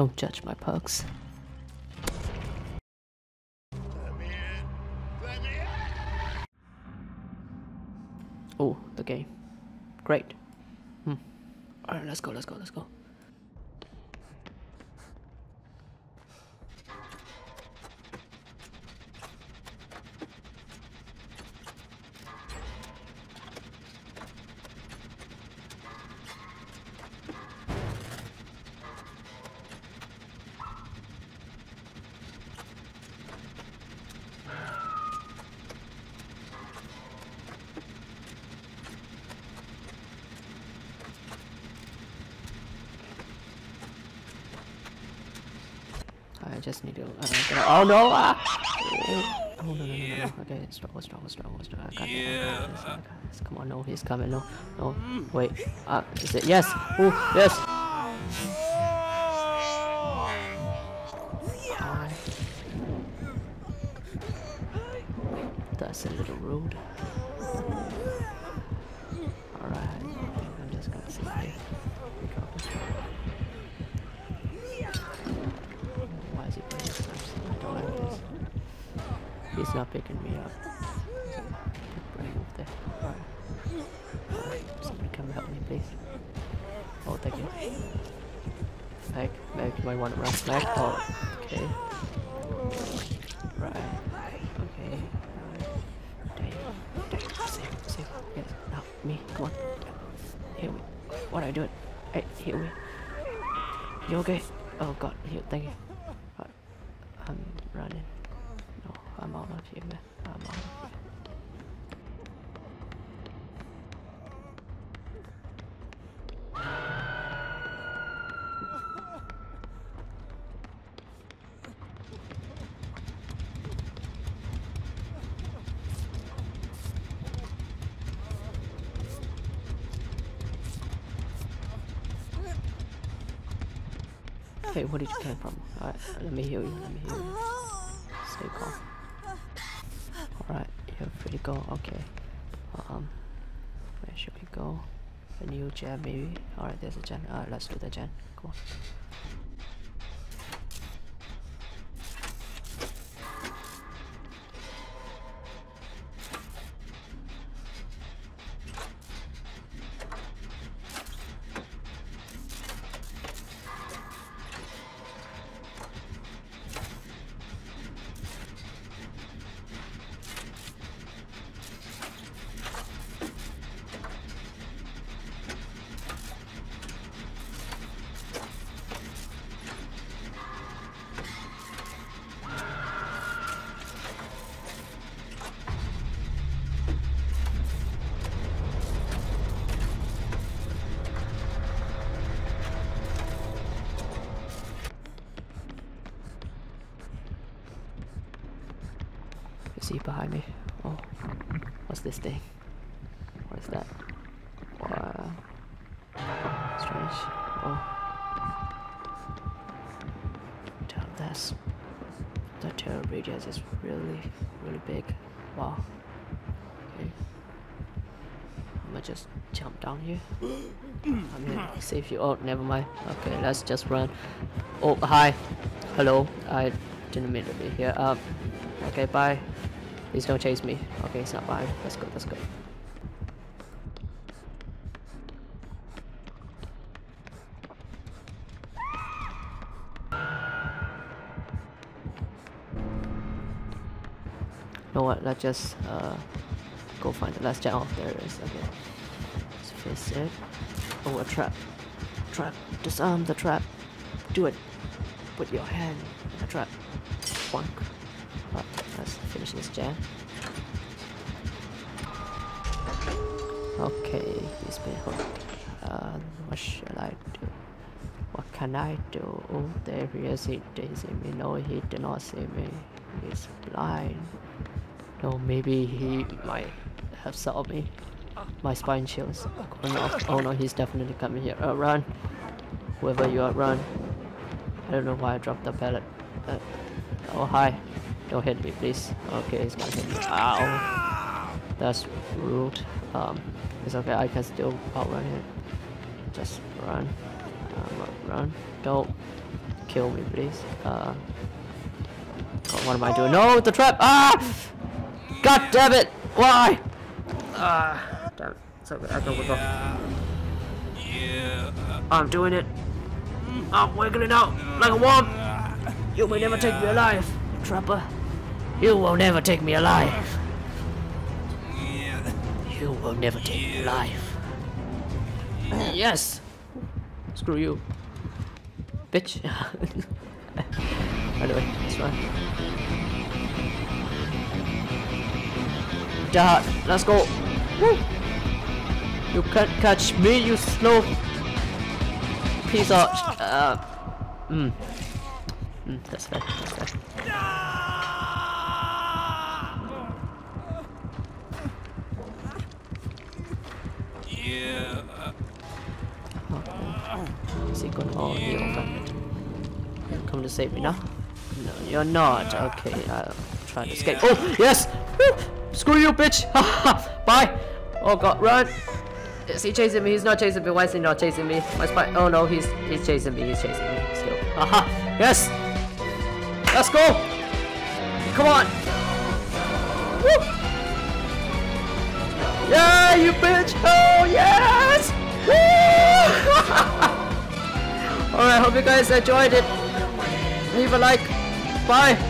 Don't judge my perks. Oh, the game. Great. Hmm. Alright, let's go, let's go, let's go. I just need to. Uh. Oh no! Ah! Oh no no no no! no. Okay, struggle, struggle, struggle, struggle. I got this, this, I got this. Come on, no, he's coming. No, no. Wait. Uh, is it? Yes. Oh yes. Hi. That's a little rude. Alright, I'm just gonna sit here. He's not picking me up. Him up there. Alright. Somebody come help me, please. Oh, thank you. Meg, Meg, you might want to run back. Oh, okay. Right. Okay. Alright. Dave, Dave, save, save. Yes, now, me, come on. Heal me. What are you doing? Hey, heal me. You okay? Oh god, heal, thank you. Uh, I'm running. No, Out of. I'm out of here. Hey, where did you come from? Alright, let me heal you, let me heal you. Stay calm. You're free go, okay. Um, where should we go? A new gen maybe? Alright, there's a gen. Alright, let's do the gen. Come on. Is he behind me? Oh, what's this thing? What is that? Wow. Strange. Oh. Damn, that's that terror radius is really, really big. Wow. Okay. I'm gonna just jump down here. I'm here to save you. Oh, never mind. Okay, let's just run. Oh, hi. Hello. I didn't mean to be here. Um. Okay, bye. Please don't chase me. Okay, it's not bye. Let's go. Let's go. know what? Let's just uh, go find the last gen. Oh, there it is. Okay. Let's face it. Oh, a trap. Trap. Disarm the trap. Do it. Put your hand in the trap. Bonk. Oh, let's finish this gen. Okay, he's been hooked. Uh, what should I do? What can I do? Oh, there he is. He didn't see me. No, he did not see me. He's blind. No, maybe he might have saw me. My spine chills. Oh no, oh no, he's definitely coming here. Uh, run! Whoever you are, run. I don't know why I dropped the pellet. Uh, oh, hi. Don't hit me, please. Okay, he's gonna hit me. Ow! That's rude. Um, it's okay, I can still outrun it. Just run. Um, run. Don't kill me, please. Uh, what am I doing? No, the trap! Ah! God damn it! Why? Ah, damn it. So good. I go, we go. I'm doing it. I'm wiggling out like a worm. You may never take me alive, trapper. You will never take me alive. You will never take me alive. Yes. Screw you. Bitch. anyway, that's fine. Dad, let's go. Woo. You can't catch me, you slow piece of. Uh, mm. Mm, that's fair. That's fair. Is he going? Oh, he opened it. You come to save me now? No, you're not. Okay, I'll try to escape. Oh, yes! Woo! Screw you, bitch! Bye! Oh god, run! Is he chasing me? He's not chasing me. Why is he not chasing me? My spy. Oh no, he's he's chasing me. He's chasing me. Still. Aha! Yes! Let's go! Come on! Woo! Yeah, you bitch! Oh yes! Woo! Alright, hope you guys enjoyed it. Leave a like. Bye.